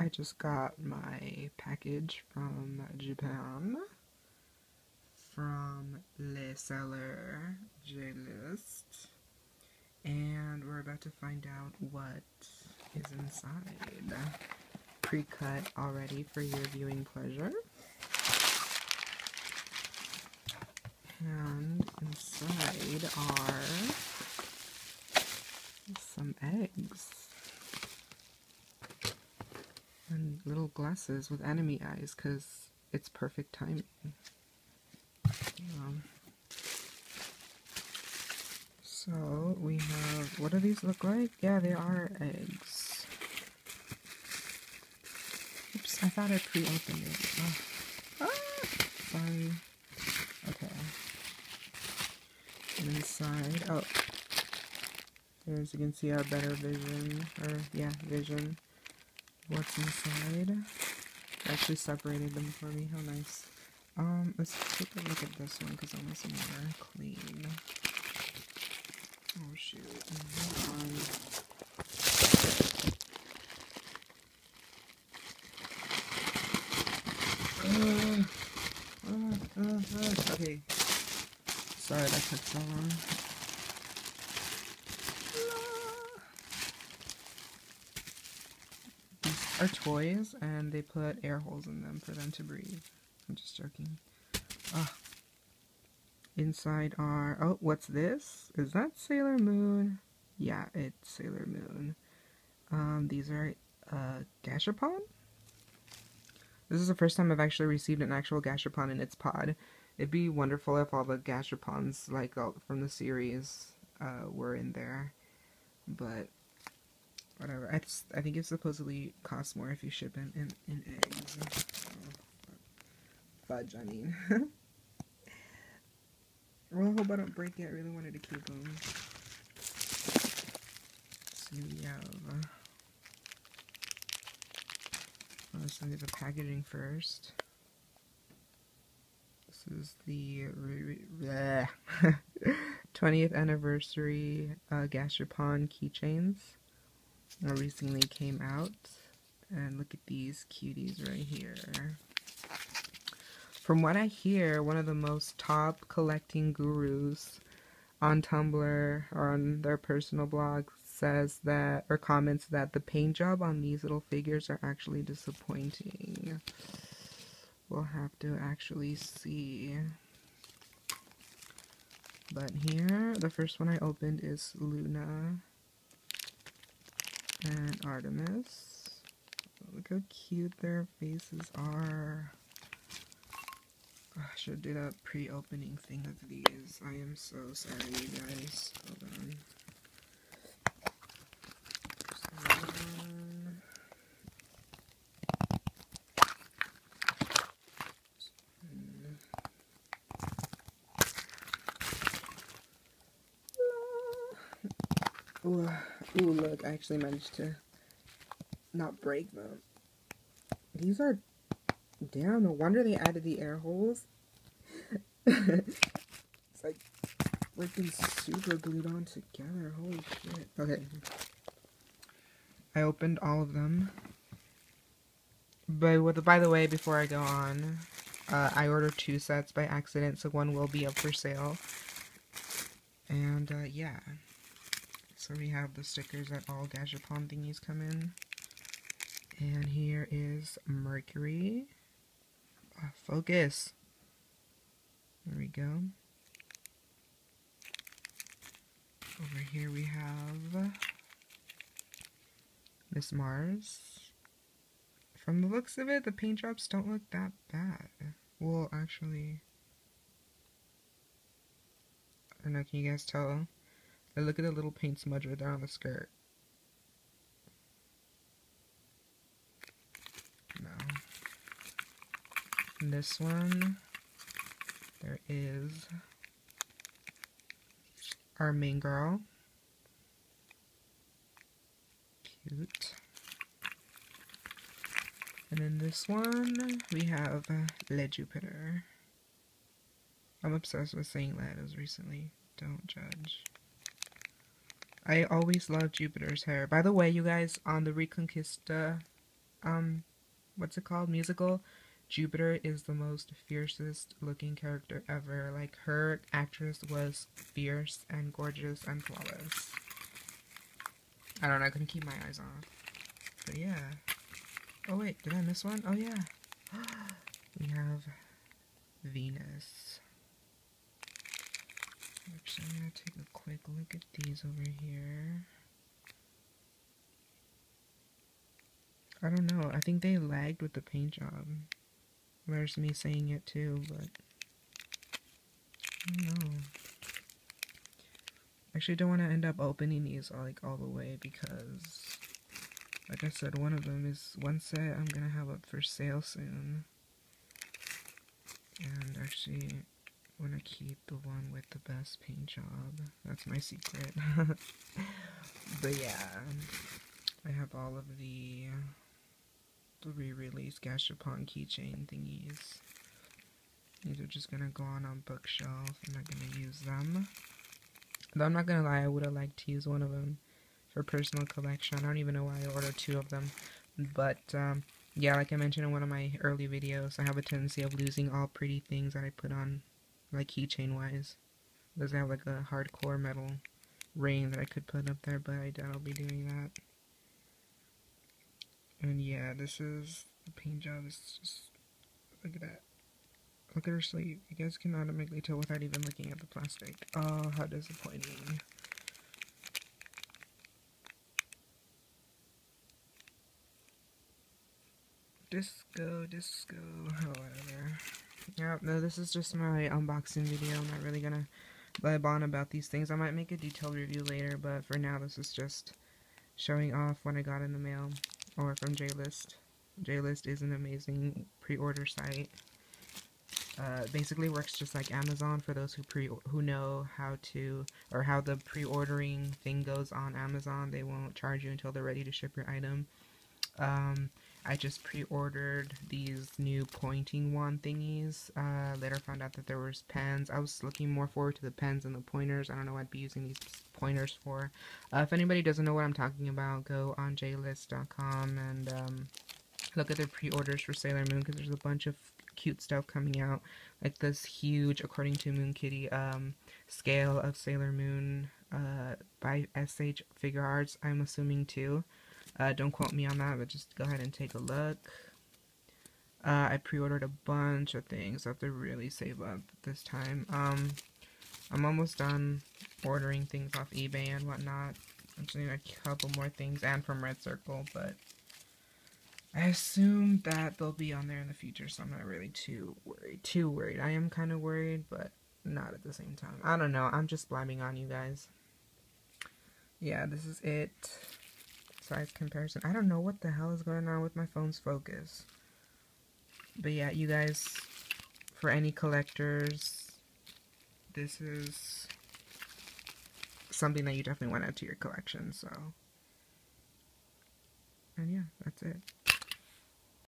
I just got my package from Japan from Le Seller J-List and we're about to find out what is inside. Pre-cut already for your viewing pleasure. And inside are some eggs and little glasses with enemy eyes because it's perfect timing. Yeah. So we have, what do these look like? Yeah, they are eggs. Oops, I thought I pre-opened it. Oh. Ah, sorry. Okay. And inside, oh. As you can see, our better vision, or yeah, vision. What's inside? actually separated them for me, how nice. Um, let's take a look at this one because I want some more clean. Oh shoot. Uh, uh, uh, okay. Sorry that took so long. Are toys and they put air holes in them for them to breathe. I'm just joking. Ah. Inside are, oh, what's this? Is that Sailor Moon? Yeah, it's Sailor Moon. Um, these are uh, Gashapon? This is the first time I've actually received an actual Gashapon in its pod. It'd be wonderful if all the Gashapons, like, from the series, uh, were in there. But, whatever. I, just, I think it supposedly costs more if you ship in, in, in eggs. Fudge, I mean. Well, I hope I don't break it. I really wanted to keep them. So we have. Let's look at the packaging first. This is the 20th anniversary uh, keychains. Recently came out. And look at these cuties right here. From what I hear, one of the most top collecting gurus on Tumblr or on their personal blog says that, or comments that the paint job on these little figures are actually disappointing. We'll have to actually see. But here, the first one I opened is Luna and Artemis. Look how cute their faces are. Oh, I should do that pre-opening thing of these. I am so sorry, you guys. Hold on. Ooh, ooh, look, I actually managed to not break them. These are Damn, no wonder they added the air holes. it's like freaking super glued on together. Holy shit. Okay. I opened all of them. But with, by the way, before I go on, uh, I ordered two sets by accident, so one will be up for sale. And uh, yeah. So we have the stickers that all Gashapon thingies come in. And here is Mercury. Uh, focus. There we go. Over here we have Miss Mars. From the looks of it, the paint jobs don't look that bad. Well, actually, I don't know, can you guys tell? Look at the little paint smudge right there on the skirt. No. This one, there is our main girl. Cute. And then this one, we have Le Jupiter. I'm obsessed with saying that as recently. Don't judge. I always love Jupiter's hair. By the way, you guys, on the Reconquista um, what's it called? Musical. Jupiter is the most fiercest looking character ever. Like her actress was fierce and gorgeous and flawless. I don't know, I couldn't keep my eyes off. But yeah. Oh wait, did I miss one? Oh yeah. we have Venus. Actually, I'm gonna take a quick look at these over here. I don't know. I think they lagged with the paint job. There's me saying it too, but I don't know. Actually, don't want to end up opening these like all the way because, like I said, one of them is one set I'm gonna have up for sale soon, and actually want to keep the one with the best paint job. That's my secret. but yeah, I have all of the the re-release Gashapon keychain thingies. These are just gonna go on on bookshelf. I'm not gonna use them. Though I'm not gonna lie, I would have liked to use one of them for personal collection. I don't even know why I ordered two of them. But, um, yeah, like I mentioned in one of my early videos, I have a tendency of losing all pretty things that I put on, like keychain wise. does I have like a hardcore metal ring that I could put up there, but I doubt I'll be doing that. And yeah, this is the paint job. It's just look at that. Look at her sleeve. You guys can automatically tell without even looking at the plastic. Oh, how disappointing. Disco, disco, oh, whatever. Yeah, no, this is just my unboxing video. I'm not really gonna blab on about these things. I might make a detailed review later, but for now, this is just showing off what I got in the mail or from JList. JList is an amazing pre-order site. Uh, basically works just like Amazon for those who pre who know how to or how the pre-ordering thing goes on Amazon. They won't charge you until they're ready to ship your item. Um, I just pre-ordered these new pointing wand thingies. Uh, later found out that there was pens. I was looking more forward to the pens and the pointers. I don't know what I'd be using these pointers for. Uh, if anybody doesn't know what I'm talking about, go on jlist.com and um, look at the pre-orders for Sailor Moon because there's a bunch of cute stuff coming out. Like this huge, according to Moon Kitty, um, scale of Sailor Moon uh, by SH Figuarts, I'm assuming too. Uh, don't quote me on that, but just go ahead and take a look. Uh, I pre-ordered a bunch of things. I have to really save up this time. Um, I'm almost done ordering things off eBay and whatnot. I'm just need a couple more things and from Red Circle, but I assume that they'll be on there in the future, so I'm not really too worried. Too worried. I am kind of worried, but not at the same time. I don't know. I'm just blabbing on you guys. Yeah, this is it. Size comparison. I don't know what the hell is going on with my phone's focus. But yeah, you guys, for any collectors, this is something that you definitely want to add to your collection, so. And yeah, that's it.